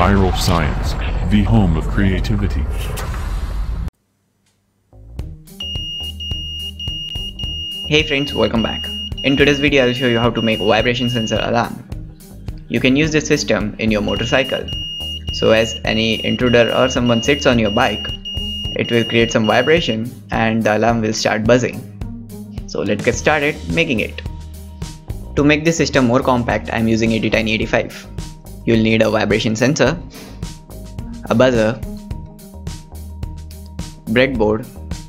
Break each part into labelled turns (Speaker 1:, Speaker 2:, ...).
Speaker 1: Viral Science, the home of creativity.
Speaker 2: Hey friends, welcome back. In today's video, I'll show you how to make vibration sensor alarm. You can use this system in your motorcycle. So as any intruder or someone sits on your bike, it will create some vibration and the alarm will start buzzing. So let's get started making it. To make this system more compact, I'm using ATtiny85. You'll need a vibration sensor, a buzzer, breadboard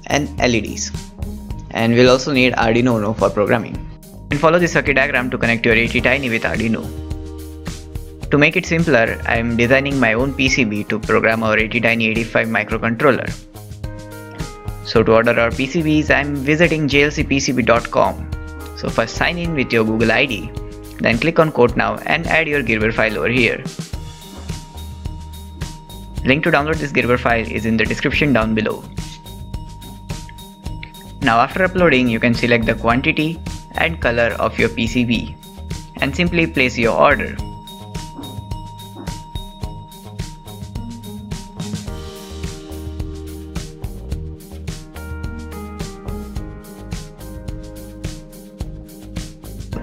Speaker 2: and LEDs and we'll also need Arduino Uno for programming. And follow the circuit diagram to connect your ATtiny with Arduino. To make it simpler, I am designing my own PCB to program our ATtiny85 microcontroller. So to order our PCBs, I am visiting jlcpcb.com. So first sign in with your Google ID, then click on quote now and add your Gerber file over here. Link to download this Gerber file is in the description down below. Now after uploading you can select the quantity and color of your PCB and simply place your order.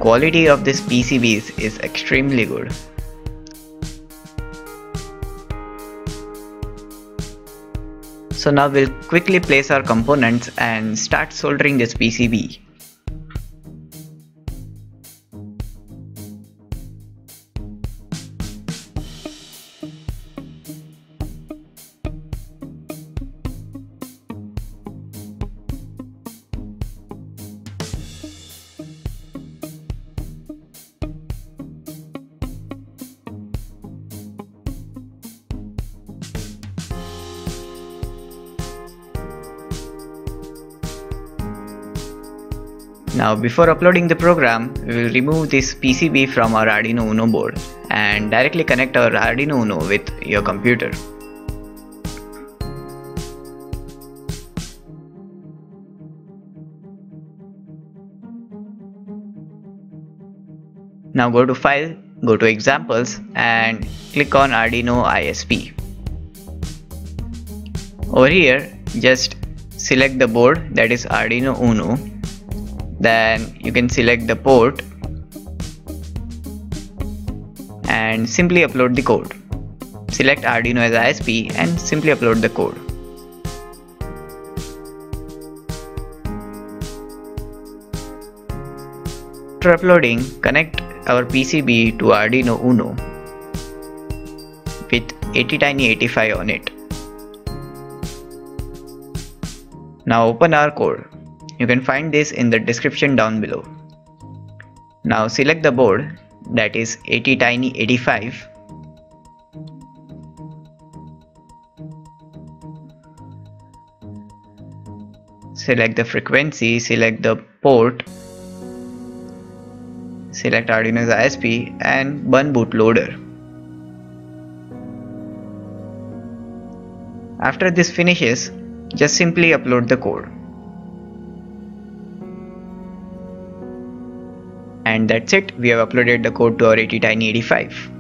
Speaker 2: Quality of this PCBs is extremely good. So now we'll quickly place our components and start soldering this PCB. Now before uploading the program, we will remove this PCB from our Arduino Uno board and directly connect our Arduino Uno with your computer. Now go to file, go to examples and click on Arduino ISP. Over here just select the board that is Arduino Uno then you can select the port and simply upload the code. Select Arduino as ISP and simply upload the code. After uploading, connect our PCB to Arduino Uno with ATtiny85 on it. Now open our code. You can find this in the description down below. Now select the board that is ATtiny85 select the frequency, select the port, select Arduino's ISP and burn bootloader. After this finishes, just simply upload the code. And that's it, we have uploaded the code to our ATtiny85.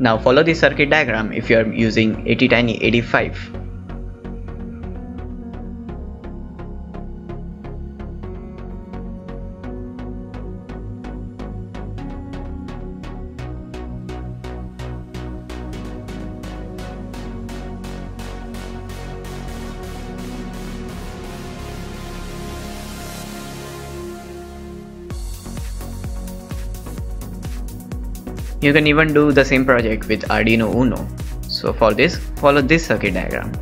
Speaker 2: Now follow the circuit diagram if you are using ATtiny85. You can even do the same project with Arduino Uno. So for this, follow this circuit diagram.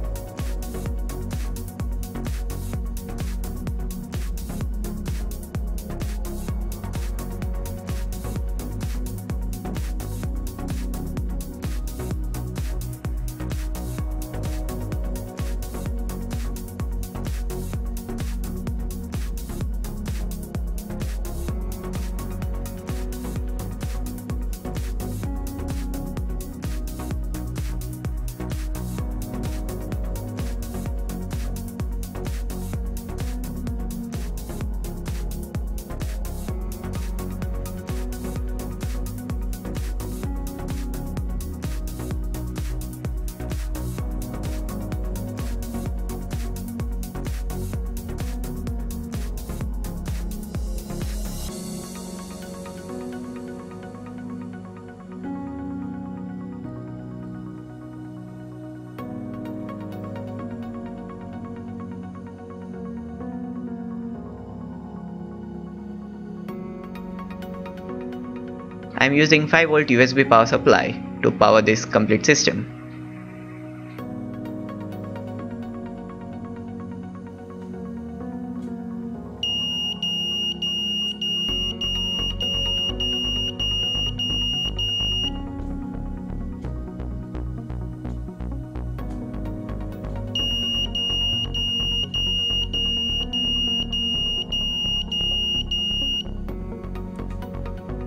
Speaker 2: I am using 5V USB power supply to power this complete system.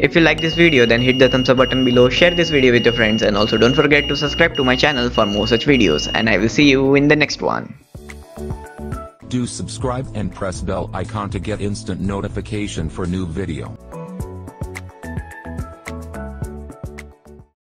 Speaker 2: If you like this video then hit the thumbs up button below, share this video with your friends and also don't forget to subscribe to my channel for more such videos and I will see you in the next one.
Speaker 3: Do subscribe and press bell icon to get instant notification for new video.